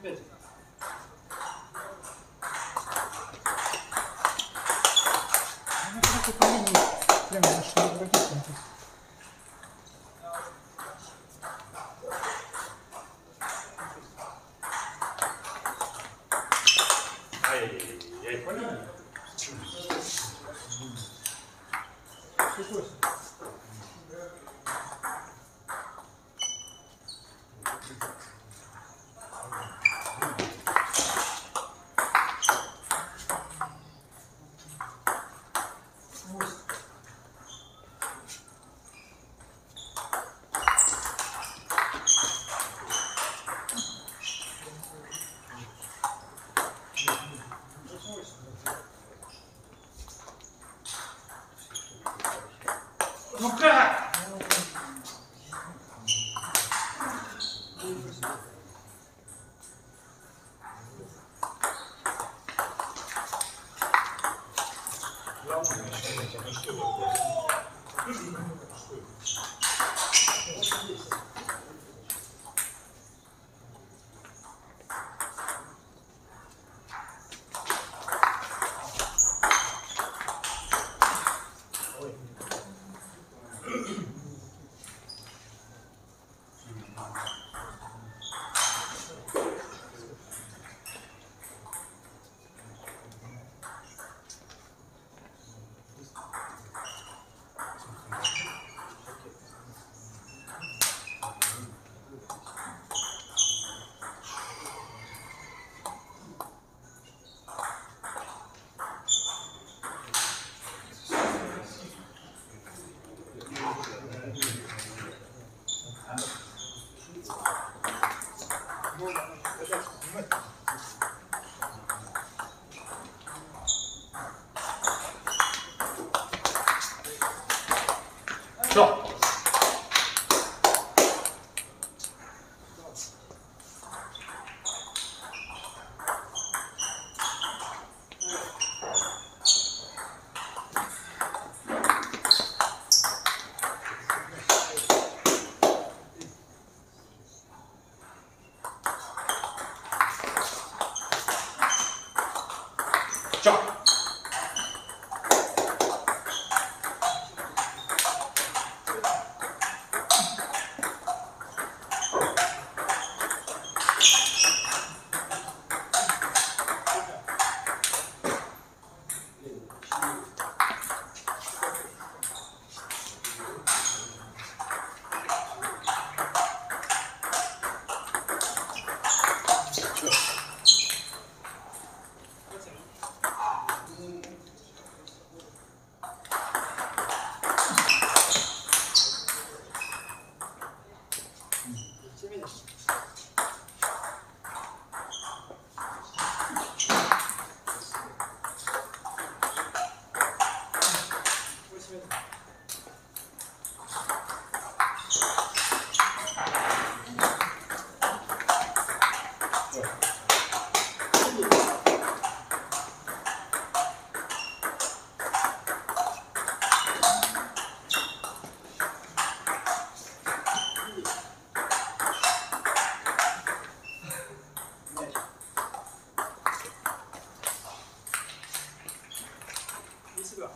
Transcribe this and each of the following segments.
Ну, короче, по линии прям нашли враги. あっ。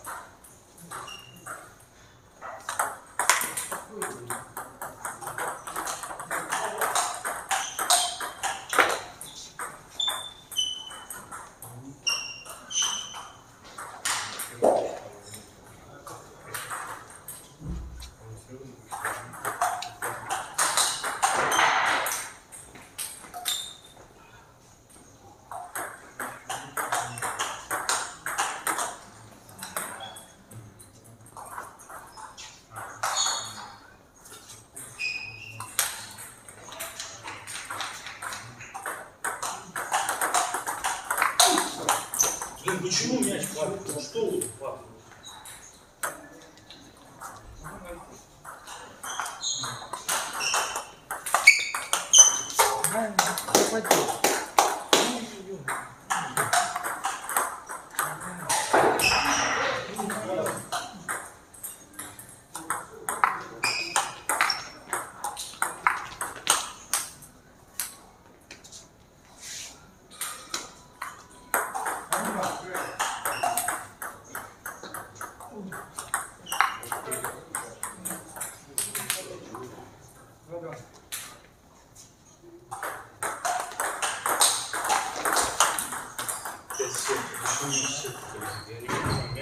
フフフ。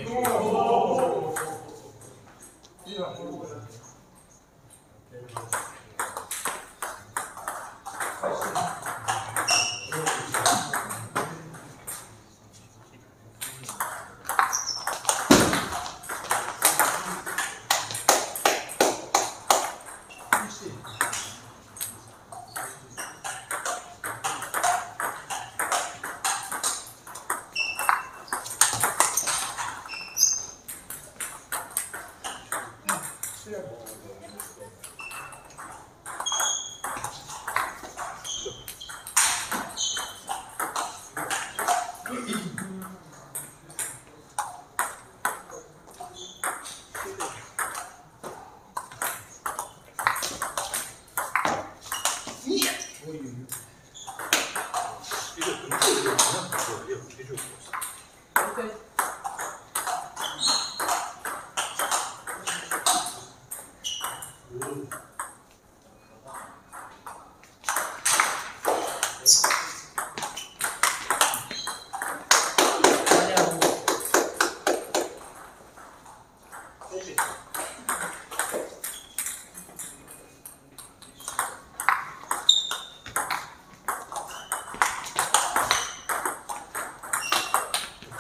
오! 这个是作是，这个就是。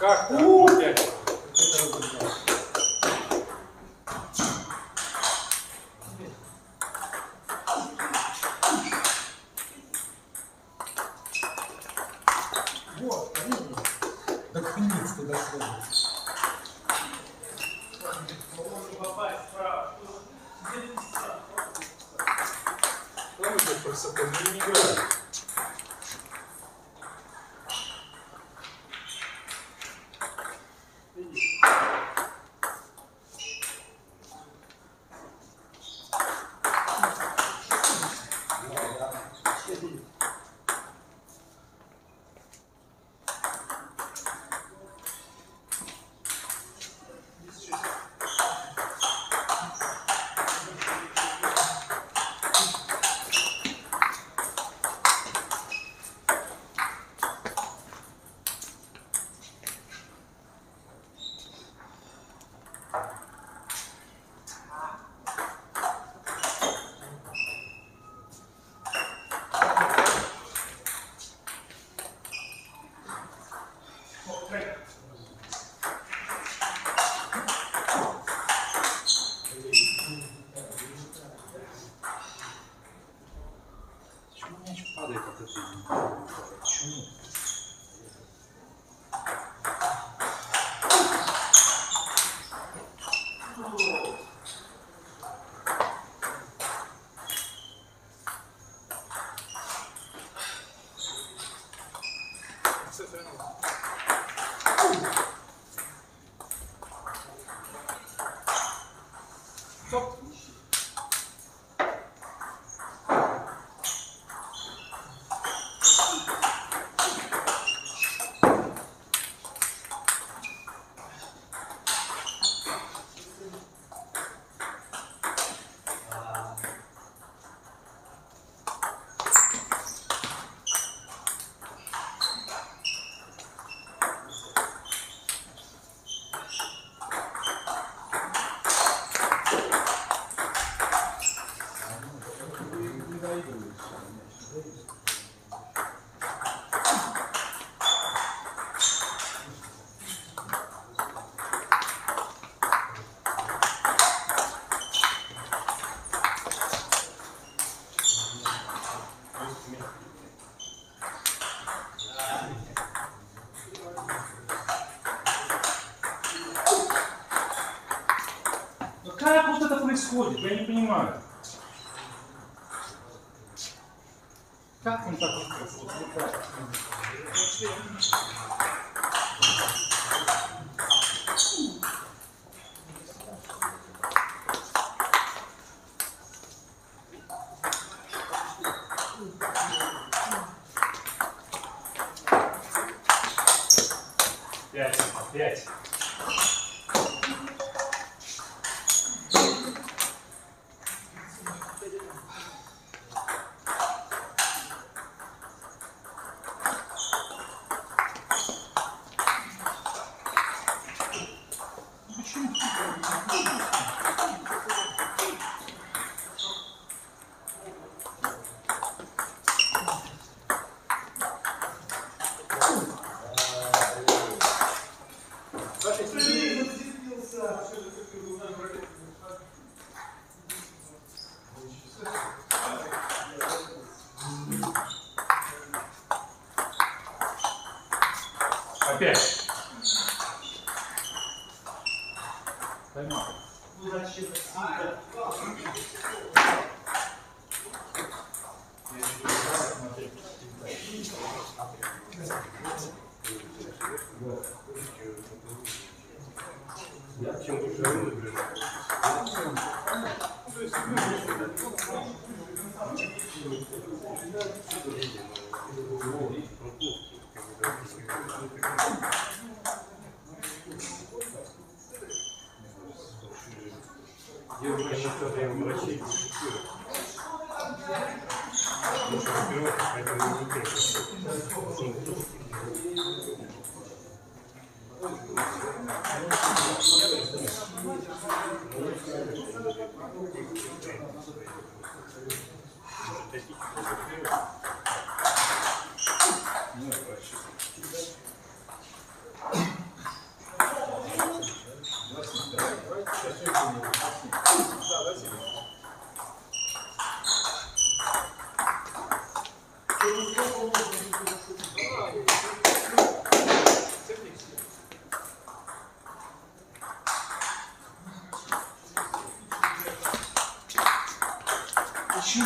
Как так? Опять. Вот, видишь? Наконец-то дошло. По мне не играют. Почему мяч падает от этой? Почему? Как вот это происходит? Я не понимаю. Как он так вот вот так? Пять, пять. Опять. Поймал. Девушка не She